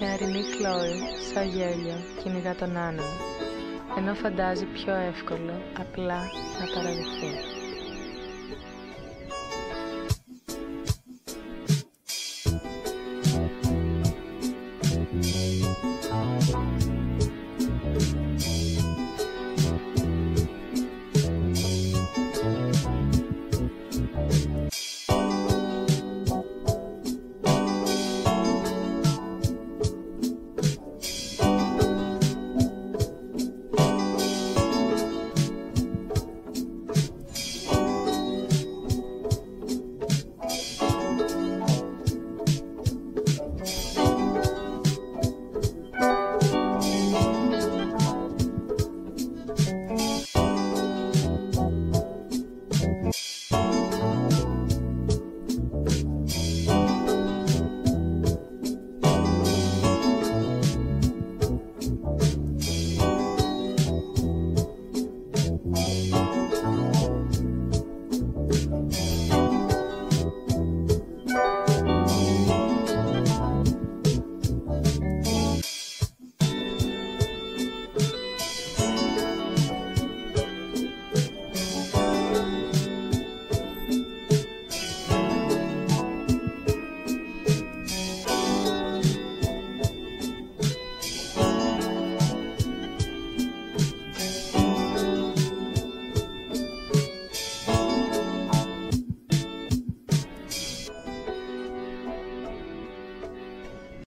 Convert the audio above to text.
νεαρινή Κλόη, σαν γέλιο, κυνηγά τον άνεμο, ενώ φαντάζει πιο εύκολο απλά να παραδειχθεί.